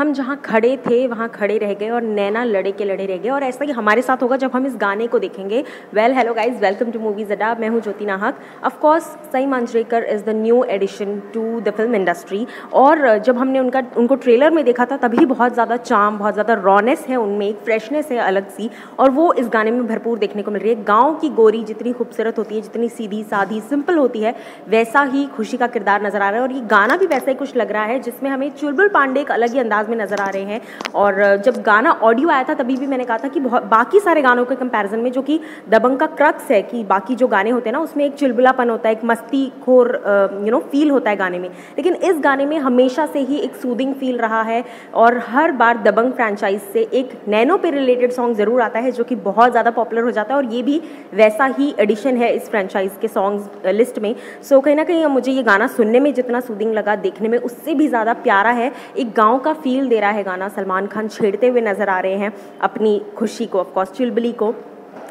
हम जहाँ खड़े थे, वहाँ खड़े रह गए और नैना लड़े के लड़े रह गए। और ऐसा ही हमारे साथ होगा जब हम इस गाने को देखेंगे। Well hello guys welcome to movies Adda मैं हूँ Jyoti Nahak. Of course Sai Manjrekar is the new addition to the film industry और जब हमने उनका, उनको ट्रेलर में देखा था, तभी बहुत ज़्यादा चाम बहुत ज़्यादा रॉनेस है उनमें, एक फ्रेशनेस है अलग सी। और वो इस गाने में भरपूर देखने को मिल रही है। गाँव की गोरी जितनी खूबसूरत होती है, जितनी सीधी, साधी सिंपल होती है, वैसा ही खुशी का किरदार नज़र आ रहा है। और ये गाना भी वैसा ही कुछ लग रहा है, जिसमें हमें चुलबुल पांडे एक अलग ही अंदाज में नज़र आ रहे हैं। और जब गाना ऑडियो आया था, तभी भी मैंने कहा था कि बाकी सारे गानों के कंपैरिजन में जो कि दबंग का क्रक्स है कि बाकी जो गाने होते हैं ना, उसमें एक चुलबुलापन होता है, एक मस्ती खोर यू नो फील होता है गाने में। लेकिन इस गाने में हमेशा से ही एक सूदिंग फील रहा है और हर बार दबंग फ्रेंचाइज से एक नैनो पे रिलेटेड सॉन्ग ज़रूर आता है, जो कि बहुत ज़्यादा पॉपुलर हो जाता है। और ये भी वैसा ही एडिशन है इस फ्रेंचाइज के सॉन्ग्स लिस्ट में। सो कहीं ना कहीं मुझे ये गाना सुनने में जितना सूदिंग लगा, देखने में उससे भी ज़्यादा प्यारा है। एक गाँव का फील दे रहा है गाना सलमान खान छेड़ते हुए नज़र आ रहे हैं अपनी खुशी को ऑफकोर्स चुलबली को।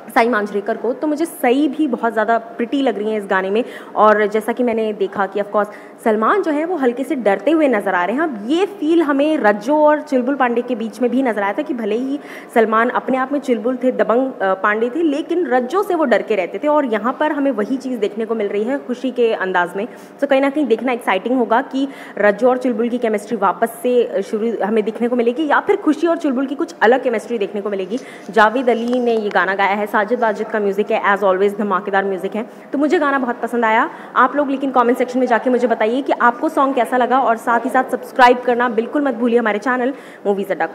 साई मांजरेकर को तो मुझे सही भी बहुत ज़्यादा प्रिटी लग रही है इस गाने में। और जैसा कि मैंने देखा कि ऑफकोर्स सलमान जो है, वो हल्के से डरते हुए नज़र आ रहे हैं। अब ये फील हमें रज्जो और चुलबुल पांडे के बीच में भी नज़र आया था कि भले ही सलमान अपने आप में चुलबुल थे, दबंग पांडे थे, लेकिन रज्जो से वो डर के रहते थे। और यहाँ पर हमें वही चीज़ देखने को मिल रही है खुशी के अंदाज में। तो कहीं ना कहीं देखना एक्साइटिंग होगा कि रज्जो और चुलबुल की केमिस्ट्री वापस से शुरू हमें देखने को मिलेगी, या फिर खुशी और चुलबुल की कुछ अलग केमिस्ट्री देखने को मिलेगी। जावेद अली ने ये गाना गाया है साजिद वाजिद का म्यूज़िक है एज़ ऑलवेज धमाकेदार म्यूज़िक है। तो मुझे गाना बहुत पसंद आया। आप लोग लेकिन कमेंट सेक्शन में जाके मुझे बताइए कि आपको सॉन्ग कैसा लगा और साथ ही साथ सब्सक्राइब करना बिल्कुल मत भूलिए हमारे चैनल मूवीज़ अड्डा